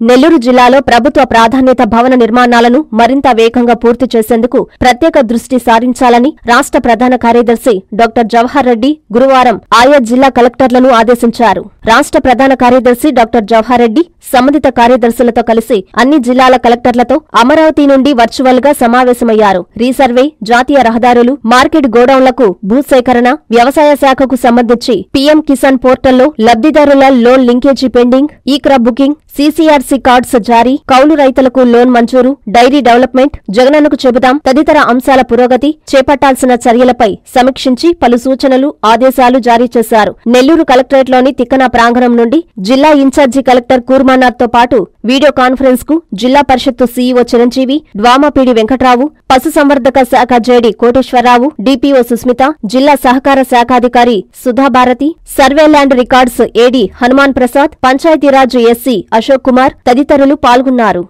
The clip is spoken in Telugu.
నెల్లూరు జిల్లాలో ప్రభుత్వ ప్రాధాన్యత భవన నిర్మాణాలను మరింత వేగంగా పూర్తి చేసేందుకు ప్రత్యేక దృష్టి సారించాలని రాష్ట్ర ప్రధాన కార్యదర్శి డాక్టర్ జవహర్ రెడ్డి గురువారం ఆయా జిల్లా కలెక్టర్లను ఆదేశించారు. రాష్ట్ర ప్రధాన కార్యదర్శి డాక్టర్ జవహర్ రెడ్డి సంబంధిత కార్యదర్శులతో కలిసి అన్ని జిల్లాల కలెక్టర్లతో అమరావతి నుండి వర్చువల్గా సమావేశమయ్యారు. రీసర్వే జాతీయ రహదారులు మార్కెట్ గోడౌన్లకు భూసేకరణ వ్యవసాయ శాఖకు సంబంధించి పీఎం కిసాన్ పోర్టల్లో లబ్దిదారుల లోన్ లింకేజీ పెండింగ్ ఈక్రా బుకింగ్ సీసీఆర్సీ కార్డ్స్ జారీ కౌలు రైతులకు లోన్ మంజూరు డైరీ డెవలప్మెంట్ జగనన్నకు చెబుదాం తదితర అంశాల పురోగతి చేపట్టాల్సిన చర్యలపై సమీక్షించి పలు సూచనలు ఆదేశాలు జారీ చేశారు. నెల్లూరు కలెక్టరేట్లోని తిక్కన ప్రాంగణం నుండి జిల్లా ఇన్ఛార్జి కలెక్టర్ కూర్మానాథ్తో పాటు వీడియో కాన్ఫరెన్స్కు జిల్లా పరిషత్తు సీఈఓ చిరంజీవి ద్వామాపీడి వెంకట్రావు పశుసంవర్ధక శాఖ జేడి కోటేశ్వరరావు డిపిఓ సుస్మిత జిల్లా సహకార శాఖాధికారి సుధాభారతి survey land records AD Hanuman Prasad Panchayat Raj SC Ashok Kumar తదితరులు పాల్గొన్నారు.